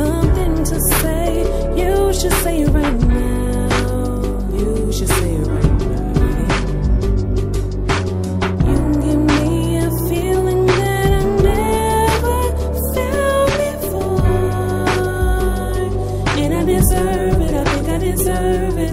something to say, you should say it right now. You should say it right now. You give me a feeling that I never felt before, and I deserve it. I think I deserve it.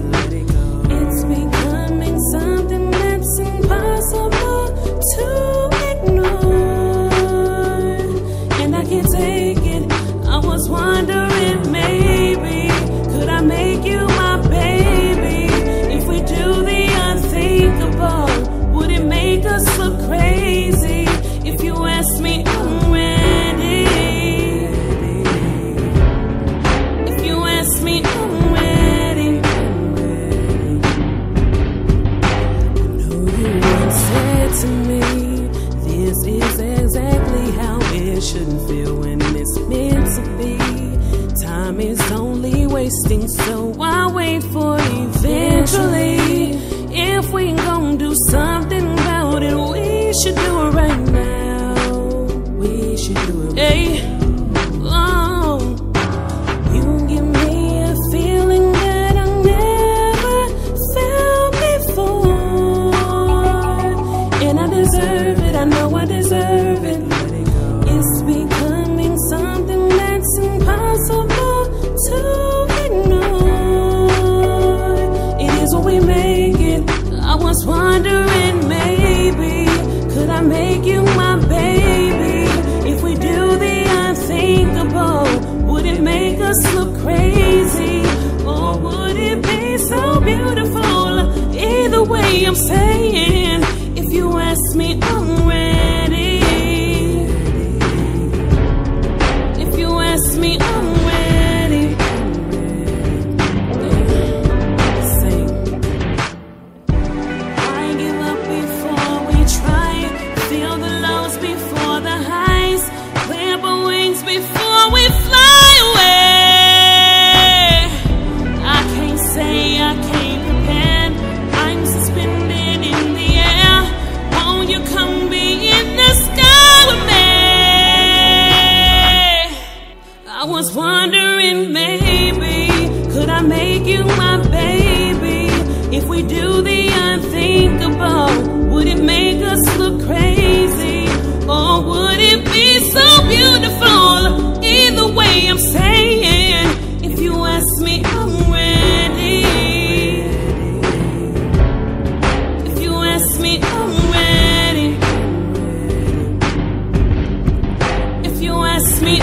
real when it's meant to be. Time is only wasting, so I wait for eventually. wondering maybe could I make you I make you my baby? If we do the unthinkable, would it make us look crazy? Or would it be so beautiful? Either way, I'm saying, if you ask me, I'm ready. If you ask me, I'm ready. If you ask me,